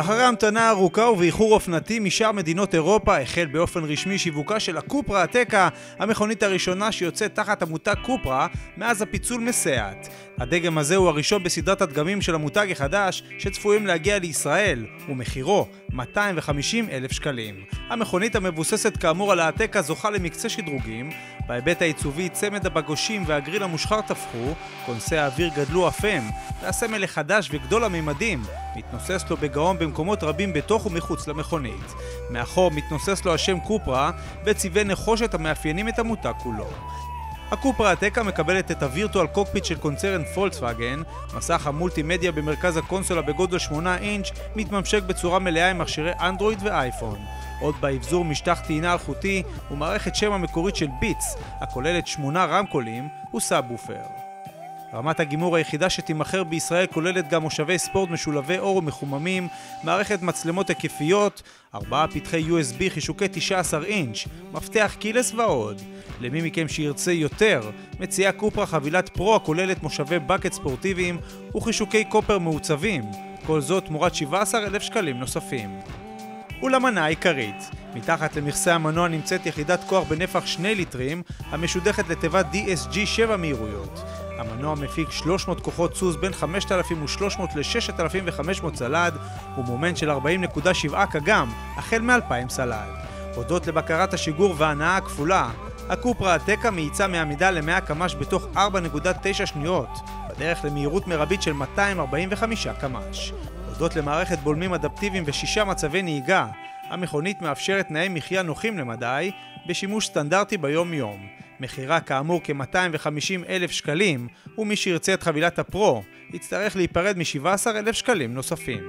אחרי המתנה ארוכה ובאיחור אופנתי משאר מדינות אירופה, החל באופן רשמי שיווקה של הקופרה אתקה, המכונית הראשונה שיוצאת תחת המותג קופרה מאז הפיצול מסייעת. הדגם הזה הוא הראשון בסדרת הדגמים של המותג החדש שצפויים להגיע לישראל, ומחירו 250 אלף שקלים. המכונית המבוססת כאמור על האתקה זוכה למקצה שדרוגים, בהיבט העיצובי צמד הבגושים והגריל המושחר טפחו, כונסי האוויר גדלו אף הם, והסמל החדש וגדול הממדים מתנוסס לו בגאון במקומות רבים בתוך ומחוץ למכונית. מאחור מתנוסס לו השם קופרה וצבעי נחושת המאפיינים את המותג כולו. הקופרה אתקה מקבלת את ה virtual cockpit של קונצרן פולקסווגן, מסך המולטימדיה במרכז הקונסולה בגודל 8 אינץ' מתממשק בצורה מלאה עם מכשירי אנדרואיד ואייפון. עוד באבזור משטח טעינה אלחוטי ומערכת שמע המקורית של ביטס, הכוללת שמונה רמקולים וסאב-בופר. רמת הגימור היחידה שתימכר בישראל כוללת גם מושבי ספורט משולבי אור ומחוממים, מערכת מצלמות היקפיות, ארבעה פתחי USB חישוקי 19 אינץ', מפתח קילס ועוד. למי מכם שירצה יותר, מציעה קופרה חבילת פרו הכוללת מושבי בקט ספורטיביים וחישוקי קופר מעוצבים, כל זאת תמורת 17,000 שקלים נוספים. ולמנה העיקרית, מתחת למכסה המנוע נמצאת יחידת כוח בנפח 2 ליטרים, המשודכת לתיבת DSG 7 מהירויות. המנוע מפיק 300 כוחות סוס בין 5,300 ל-6,500 סל"ד ומומנט של 40.7 קג"ם, החל מ-2,000 סל"ד. הודות לבקרת השיגור וההנעה הכפולה, הקופרה אתקה מאיצה מעמידה ל-100 קמ"ש בתוך 4.9 שניות, בדרך למהירות מרבית של 245 קמ"ש. הודות למערכת בולמים אדפטיביים ושישה מצבי נהיגה, המכונית מאפשרת תנאי מחיה נוחים למדי, בשימוש סטנדרטי ביום-יום. מחירה כאמור כ-250 אלף שקלים, ומי שירצה את חבילת הפרו, יצטרך להיפרד מ-17 אלף שקלים נוספים.